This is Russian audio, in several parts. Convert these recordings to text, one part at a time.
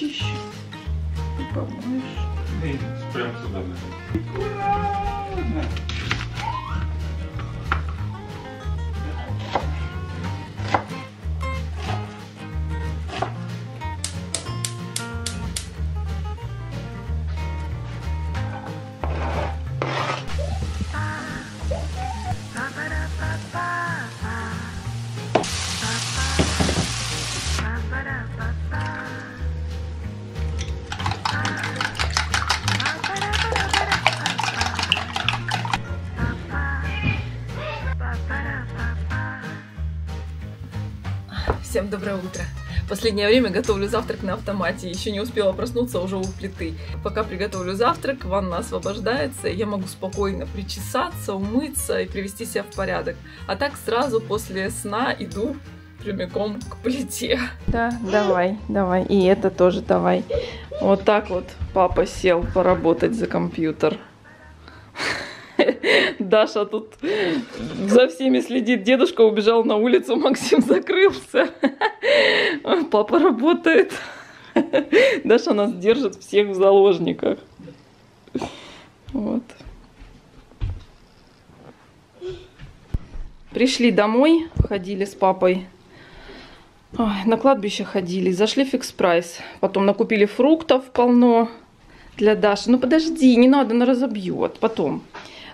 почище. И помоешь. И прям сюда. Аккуратно. Доброе утро. Последнее время готовлю завтрак на автомате. Еще не успела проснуться, уже у плиты. Пока приготовлю завтрак, ванна освобождается, и я могу спокойно причесаться, умыться и привести себя в порядок. А так сразу после сна иду прямиком к плите. Да, давай, давай. И это тоже давай. Вот так вот папа сел поработать за компьютер. Даша тут за всеми следит. Дедушка убежал на улицу, Максим закрылся. Папа работает. Даша нас держит всех в заложниках. Вот. Пришли домой, ходили с папой. Ой, на кладбище ходили, зашли в фикс прайс. Потом накупили фруктов полно для Даши. Ну подожди, не надо, она разобьет. Потом.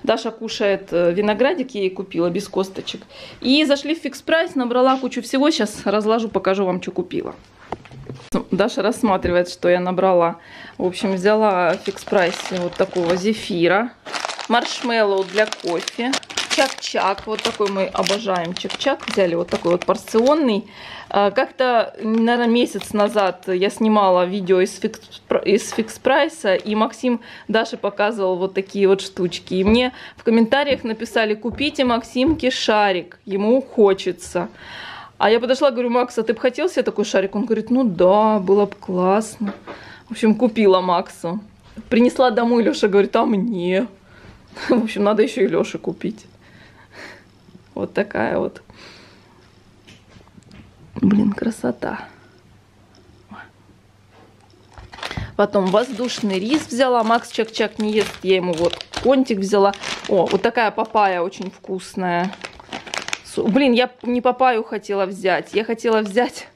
Даша кушает э, виноградик, я ей купила без косточек. И зашли в Fix Price, набрала кучу всего. Сейчас разложу, покажу вам, что купила. Даша рассматривает, что я набрала. В общем, взяла в Fix Price 'е вот такого зефира. Маршмеллоу для кофе. Чак-чак, вот такой мы обожаем чак-чак. Взяли вот такой вот порционный. А, Как-то, наверное, месяц назад я снимала видео из Fix, из фикс прайса, и Максим Даше показывал вот такие вот штучки. И мне в комментариях написали, купите Максимке шарик, ему хочется. А я подошла, говорю, Макс, а ты бы хотел себе такой шарик? Он говорит, ну да, было бы классно. В общем, купила Максу. Принесла домой, Леша говорит, а мне? В общем, надо еще и Леше купить. Вот такая вот. Блин, красота. Потом воздушный рис взяла. Макс чак-чак не ест. Я ему вот контик взяла. О, вот такая папая очень вкусная. Блин, я не папаю хотела взять. Я хотела взять...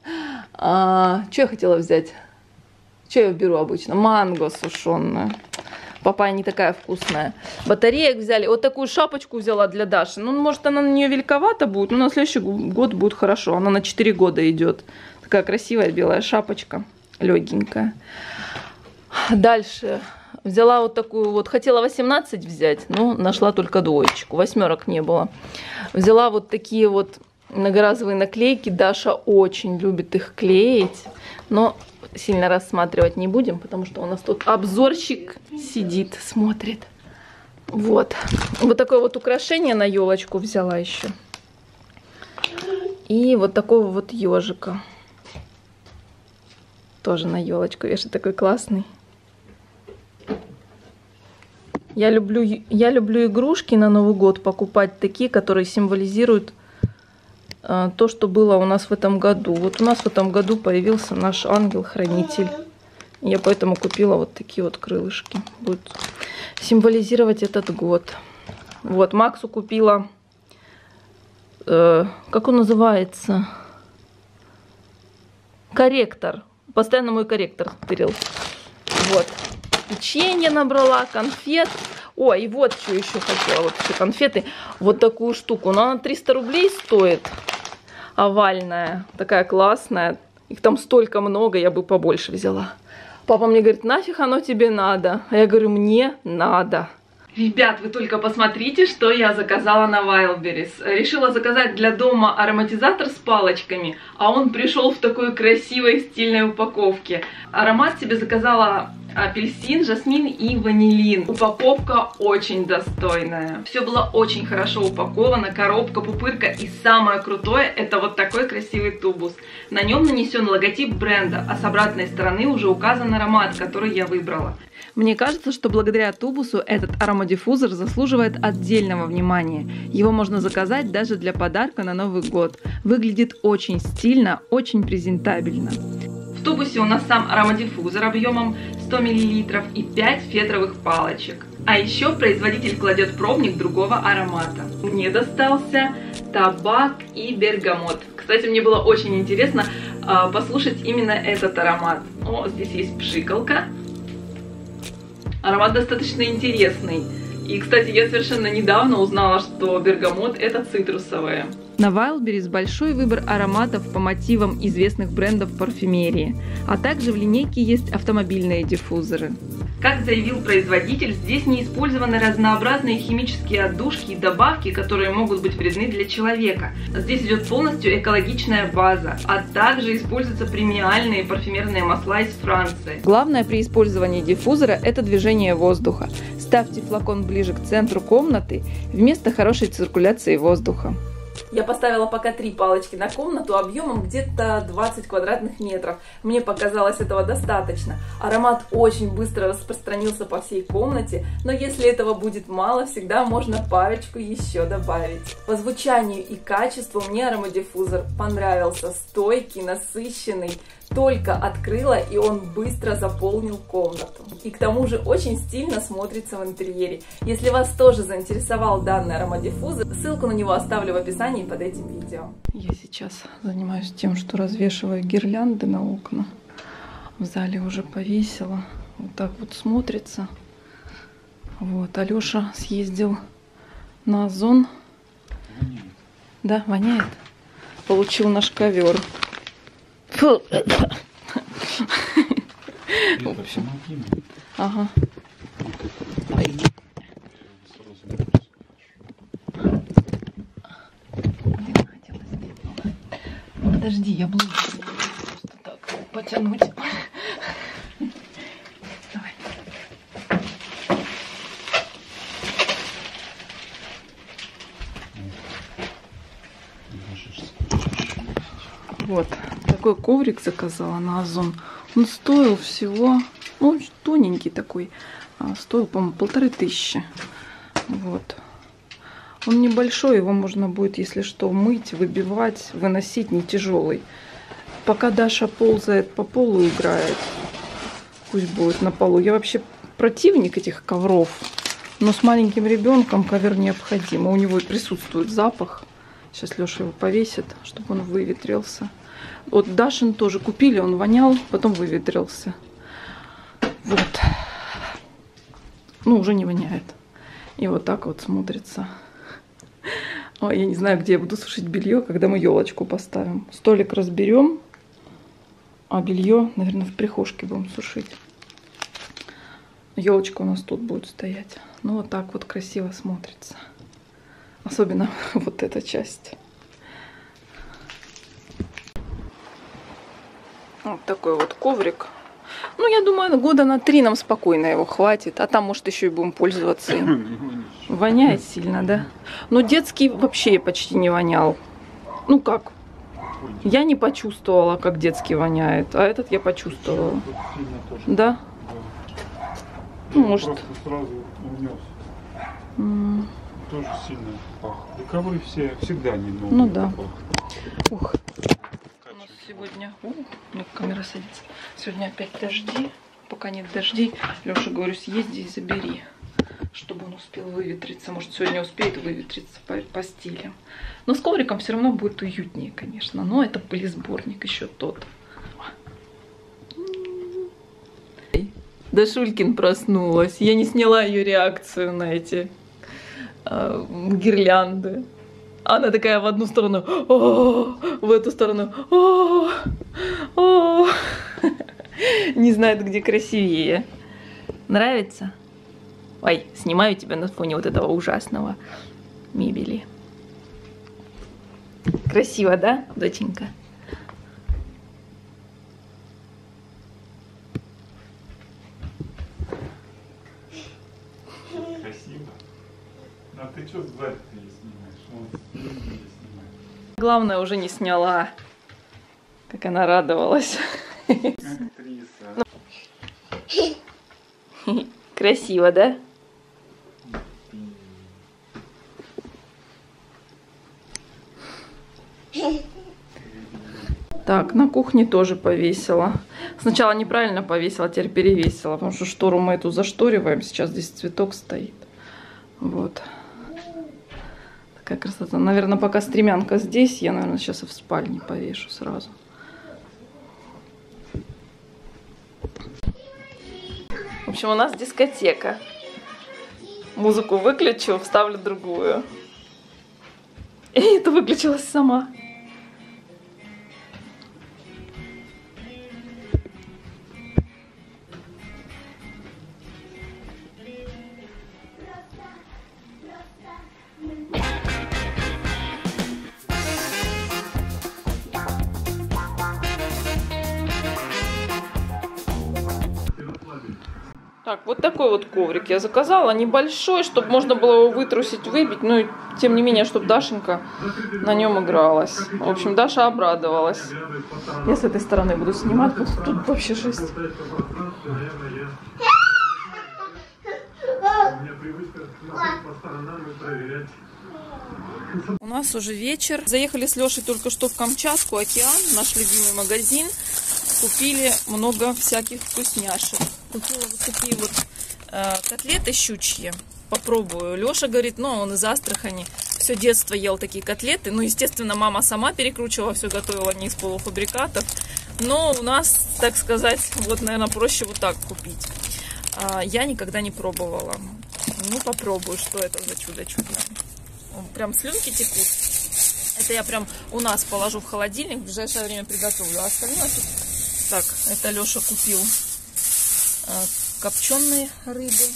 А, что я хотела взять? Что я беру обычно? Манго сушеное. Папайя не такая вкусная. Батареек взяли. Вот такую шапочку взяла для Даши. Ну, может, она на нее великовата будет, но на следующий год будет хорошо. Она на 4 года идет. Такая красивая белая шапочка. Легенькая. Дальше. Взяла вот такую вот. Хотела 18 взять, но нашла только двоечку. Восьмерок не было. Взяла вот такие вот многоразовые наклейки. Даша очень любит их клеить. Но сильно рассматривать не будем, потому что у нас тут обзорщик сидит, смотрит. Вот. Вот такое вот украшение на елочку взяла еще. И вот такого вот ежика. Тоже на елочку вешать, такой классный. Я люблю, я люблю игрушки на Новый год покупать такие, которые символизируют то, что было у нас в этом году. Вот у нас в этом году появился наш ангел-хранитель. Я поэтому купила вот такие вот крылышки. Будет символизировать этот год. Вот, Максу купила, э, как он называется? Корректор. Постоянно мой корректор тырил. Вот. Печенье набрала, конфет. О, и вот что еще хотела. Вот еще конфеты. Вот такую штуку. Но она 300 рублей стоит. Овальная. Такая классная. Их там столько много, я бы побольше взяла. Папа мне говорит, нафиг оно тебе надо? А я говорю, мне надо. Ребят, вы только посмотрите, что я заказала на Wildberries. Решила заказать для дома ароматизатор с палочками, а он пришел в такой красивой стильной упаковке. Аромат себе заказала апельсин, жасмин и ванилин. Упаковка очень достойная. Все было очень хорошо упаковано, коробка, пупырка и самое крутое, это вот такой красивый тубус. На нем нанесен логотип бренда, а с обратной стороны уже указан аромат, который я выбрала. Мне кажется, что благодаря тубусу этот аромадиффузор заслуживает отдельного внимания. Его можно заказать даже для подарка на Новый год. Выглядит очень стильно, очень презентабельно. В тубусе у нас сам аромадиффузор объемом 100 мл и 5 фетровых палочек. А еще производитель кладет пробник другого аромата. Мне достался табак и бергамот. Кстати, мне было очень интересно э, послушать именно этот аромат. О, здесь есть пшикалка. Аромат достаточно интересный. И, кстати, я совершенно недавно узнала, что бергамот это цитрусовое. На Wildberries большой выбор ароматов по мотивам известных брендов парфюмерии, а также в линейке есть автомобильные диффузоры. Как заявил производитель, здесь не использованы разнообразные химические отдушки и добавки, которые могут быть вредны для человека. Здесь идет полностью экологичная база, а также используются премиальные парфюмерные масла из Франции. Главное при использовании диффузора – это движение воздуха. Ставьте флакон ближе к центру комнаты вместо хорошей циркуляции воздуха. Я поставила пока три палочки на комнату объемом где-то 20 квадратных метров. Мне показалось этого достаточно. Аромат очень быстро распространился по всей комнате, но если этого будет мало, всегда можно парочку еще добавить. По звучанию и качеству мне аромадиффузор понравился. Стойкий, насыщенный, только открыла, и он быстро заполнил комнату. И к тому же очень стильно смотрится в интерьере. Если вас тоже заинтересовал данный аромадиффузор, ссылку на него оставлю в описании под этим видео. Я сейчас занимаюсь тем, что развешиваю гирлянды на окна. В зале уже повесила. Вот так вот смотрится. Вот, Алёша съездил на Озон. Воняет. Да, воняет. Получил наш ковер. Фу. В общем. Ага. Подожди, я блузку просто так потянуть. Давай. Вот такой коврик заказала на Озон. Он стоил всего, ну, тоненький такой. А, стоил, по-моему, полторы тысячи. Вот. Он небольшой, его можно будет, если что, мыть, выбивать, выносить, не тяжелый. Пока Даша ползает по полу, играет, пусть будет на полу. Я вообще противник этих ковров, но с маленьким ребенком ковер необходим. У него присутствует запах. Сейчас Леша его повесит, чтобы он выветрился. Вот Дашин тоже купили, он вонял, потом выветрился. Вот. Ну, уже не воняет. И вот так вот смотрится. Ой, я не знаю, где я буду сушить белье, когда мы елочку поставим. Столик разберем, а белье, наверное, в прихожке будем сушить. Елочка у нас тут будет стоять. Ну, вот так вот красиво смотрится. Особенно вот эта часть. Вот такой вот коврик. Ну, я думаю, года на три нам спокойно его хватит. А там, может, еще и будем пользоваться им. Воняет сильно, да? Но детский вообще почти не вонял. Ну, как? Я не почувствовала, как детский воняет. А этот я почувствовала. Да? Ну, может... сразу унес. Тоже сильно пах. И ковры все всегда не новые. Ну да. Ух сегодня... У, мне камера садится. Сегодня опять дожди. Пока нет дождей, Леша, говорю, съезди и забери, чтобы он успел выветриться. Может, сегодня успеет выветриться по постелям. Но с ковриком все равно будет уютнее, конечно. Но это пылесборник еще тот. Да Шулькин проснулась. Я не сняла ее реакцию на эти э, гирлянды. Она такая в одну сторону, в эту сторону, не знает, где красивее. Нравится? Ой, снимаю тебя на фоне вот этого ужасного мебели. Красиво, да, доченька? Красиво. А ты что сзади Главное, уже не сняла. Как она радовалась. Красиво, да? Так, на кухне тоже повесила. Сначала неправильно повесила, теперь перевесила, потому что штору мы эту зашториваем. Сейчас здесь цветок стоит. Вот. Такая красота. Наверное, пока стремянка здесь, я, наверное, сейчас и в спальне повешу сразу. В общем, у нас дискотека. Музыку выключу, вставлю другую. И это выключилась сама. Вот коврик я заказала. Небольшой, чтобы можно было его вытрусить, выбить. Ну, и тем не менее, чтобы Дашенька на нем игралась. В общем, Даша обрадовалась. Я с этой стороны буду снимать. Вот тут вообще жесть. У нас уже вечер. Заехали с Лешей только что в Камчатку, Океан, наш любимый магазин. Купили много всяких вкусняшек. Купила вот такие вот котлеты щучьи. Попробую. Леша говорит, ну, он из Астрахани. Все детство ел такие котлеты. Ну, естественно, мама сама перекручивала, все готовила не из полуфабрикатов. Но у нас, так сказать, вот, наверное, проще вот так купить. А, я никогда не пробовала. Ну, попробую, что это за чудо-чудо. Прям слюнки текут. Это я прям у нас положу в холодильник, в ближайшее время приготовлю. А остальное тут... Так, это Леша купил копченые рыбы.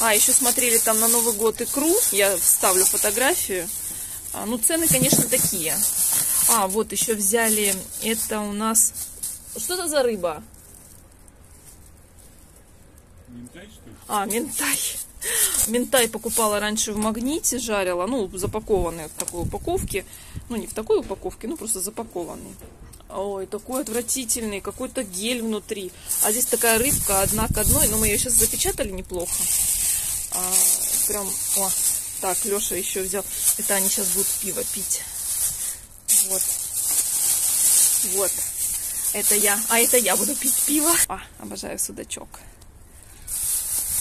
А, еще смотрели там на Новый год икру. Я вставлю фотографию. А, ну, цены, конечно, такие. А, вот еще взяли. Это у нас... Что это за рыба? Ментай, что ли? А, ментай. Ментай покупала раньше в магните, жарила, ну, запакованный в такой упаковке. Ну, не в такой упаковке, ну, просто запакованный. Ой, такой отвратительный, какой-то гель внутри. А здесь такая рыбка одна к одной, но мы ее сейчас запечатали неплохо. А, прям, о, так, Леша еще взял. Это они сейчас будут пиво пить. Вот. Вот. Это я. А это я буду пить пиво. А, обожаю судачок.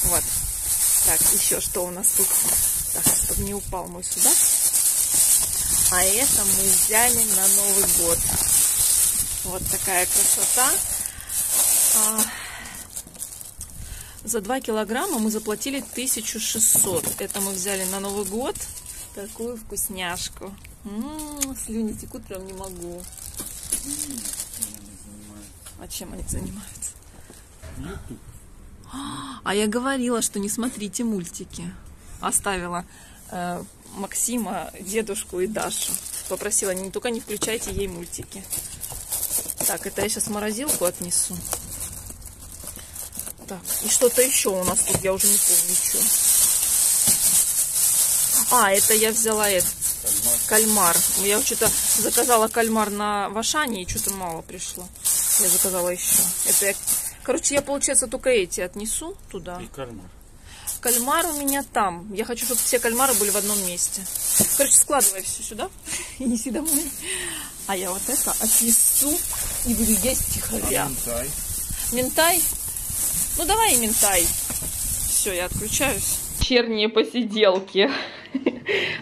Вот. Так, еще что у нас тут? Так, чтобы не упал мой судак. А это мы взяли на Новый год. Вот такая красота. А, за 2 килограмма мы заплатили 1600. Это мы взяли на Новый год. Такую вкусняшку. М-м, слюни текут, прям не могу. А чем они занимаются? А я говорила, что не смотрите мультики. Оставила э, Максима, дедушку и Дашу. Попросила, не только не включайте ей мультики. Так, это я сейчас морозилку отнесу. Так, и что-то еще у нас тут, я уже не помню, что. А, это я взяла этот кальмар. Я что-то заказала кальмар на Вашане, и что-то мало пришло. Я заказала еще. Это я... Короче, я, получается, только эти отнесу туда. И кальмар. Кальмар у меня там. Я хочу, чтобы все кальмары были в одном месте. Короче, складывай все сюда и неси домой. А я вот это отнесу и буду есть тихоря. Ментай. Ментай? Ну, давай и ментай. Все, я отключаюсь. Вечерние посиделки.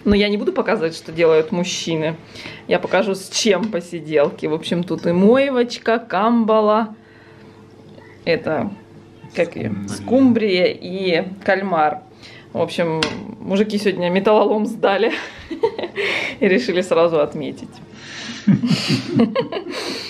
Но я не буду показывать, что делают мужчины. Я покажу, с чем посиделки. В общем, тут и моевочка, камбала. Это, как ее, скумбрия и кальмар. В общем, мужики сегодня металлолом сдали и решили сразу отметить.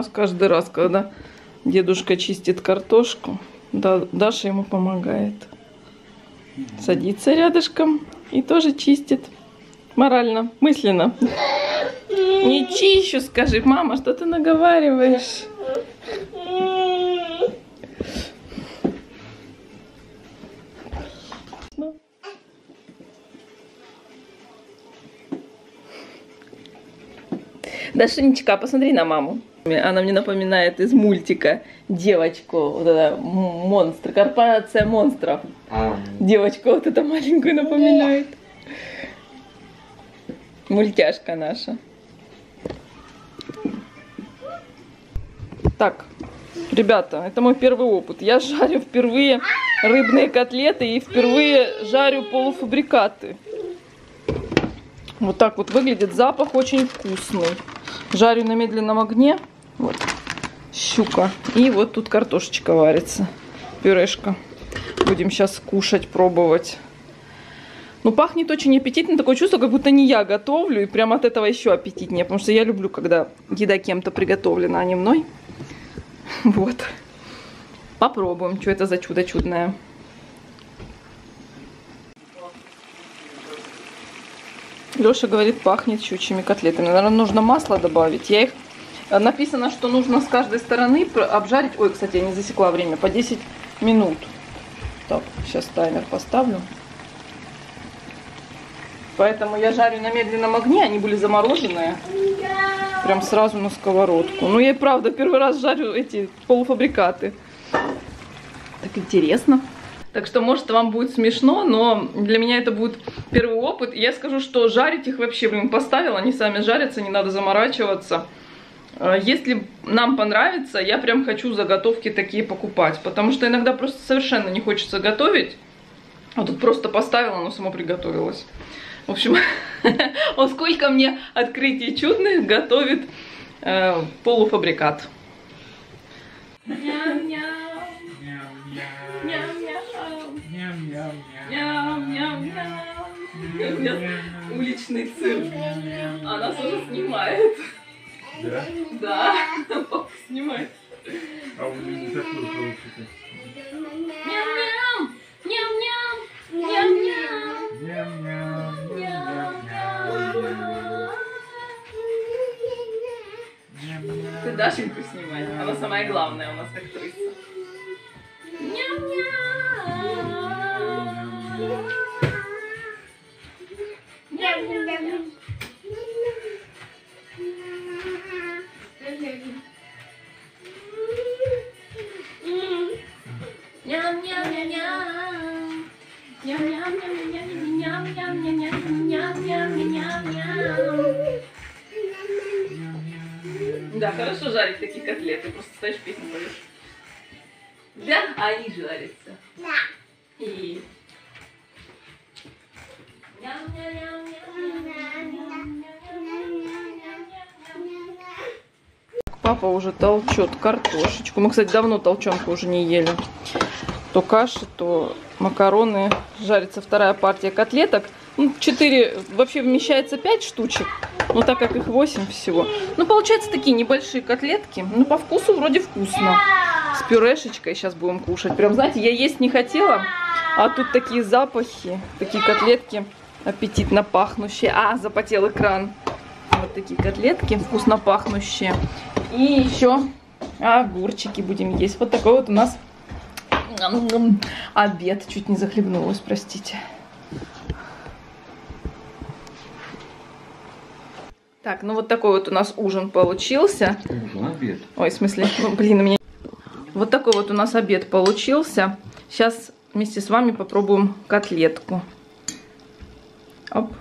нас каждый раз, когда дедушка чистит картошку, да, Даша ему помогает. Садится рядышком и тоже чистит. Морально, мысленно. Не чищу, скажи, мама, что ты наговариваешь? Дашенечка, посмотри на маму. Она мне напоминает из мультика девочку, вот это монстр, корпорация монстров. Девочку вот это маленькую напоминает. Мультяшка наша. Так, ребята, это мой первый опыт. Я жарю впервые рыбные котлеты и впервые жарю полуфабрикаты. Вот так вот выглядит. Запах очень вкусный. Жарю на медленном огне. Вот. Щука. И вот тут картошечка варится. Пюрешка. Будем сейчас кушать, пробовать. Ну, пахнет очень аппетитно. Такое чувство, как будто не я готовлю. И прям от этого еще аппетитнее. Потому что я люблю, когда еда кем-то приготовлена, а не мной. Вот. Попробуем, что это за чудо чудное. Леша говорит, пахнет щучьими котлетами. Наверное, нужно масло добавить. Я их... Э, написано, что нужно с каждой стороны обжарить... Ой, кстати, я не засекла время. По 10 минут. Так, сейчас таймер поставлю. Поэтому я жарю на медленном огне. Они были замороженные. Прям сразу на сковородку. Ну, я и правда первый раз жарю эти полуфабрикаты. Так интересно. Так что, может, вам будет смешно, но для меня это будет первый опыт. Я скажу, что жарить их вообще, блин, поставила, они сами жарятся, не надо заморачиваться. А, если нам понравится, я прям хочу заготовки такие покупать, потому что иногда просто совершенно не хочется готовить. А тут просто поставила, оно само приготовилось. В общем, вот сколько мне открытий чудных готовит э, полуфабрикат. Ням-ням. Уличный цирк. Она тоже снимает. Да? Да, папа снимает. А у меня не получится. Ням-ням! Да, хорошо жарить такие котлеты. Просто стоишь, песню поешь. Да? А они жарятся. Да. И... Папа уже толчет картошечку. Мы, кстати, давно толченку уже не ели. То каши, то макароны. Жарится вторая партия котлеток. Ну, 4, вообще вмещается 5 штучек. Ну, так как их 8 всего. Ну, получается такие небольшие котлетки. Ну, по вкусу вроде вкусно. С пюрешечкой сейчас будем кушать. Прям, знаете, я есть не хотела. А тут такие запахи, такие котлетки аппетитно пахнущие. А, запотел экран. Вот такие котлетки вкусно пахнущие. И еще огурчики будем есть. Вот такой вот у нас обед. Чуть не захлебнулась, простите. Так, ну вот такой вот у нас ужин получился. Ужин, обед. Ой, в смысле, ну, блин, у меня... Вот такой вот у нас обед получился. Сейчас вместе с вами попробуем котлетку. Оп.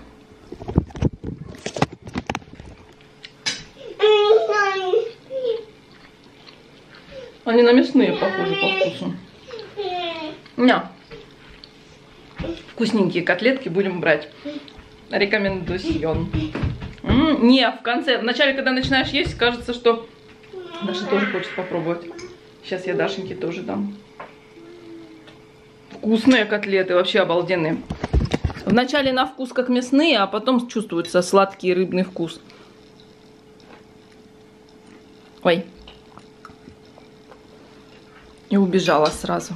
Они на мясные похожи по вкусу. Ня. Вкусненькие котлетки будем брать. Рекомендуем. Не, в конце, в начале, когда начинаешь есть, кажется, что Даша тоже хочет попробовать. Сейчас я Дашеньке тоже дам. Вкусные котлеты, вообще обалденные. Вначале на вкус как мясные, а потом чувствуется сладкий рыбный вкус. Ой, И убежала сразу.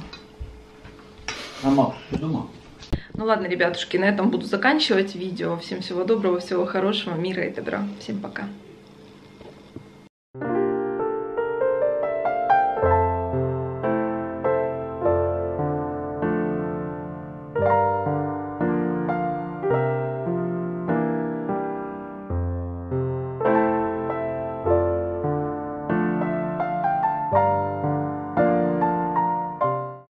Мама, ты дома? Ну ладно, ребятушки, на этом буду заканчивать видео. Всем всего доброго, всего хорошего, мира и добра. Всем пока.